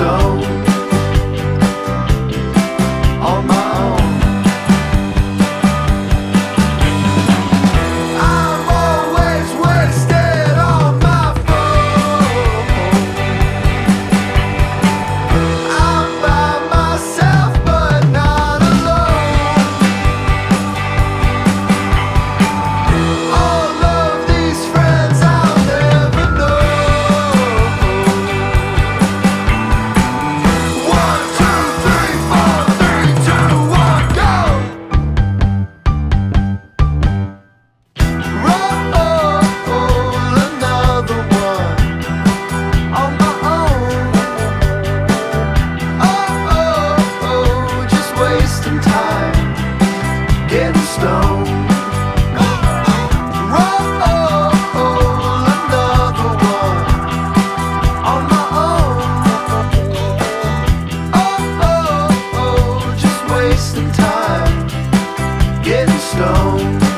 stone down.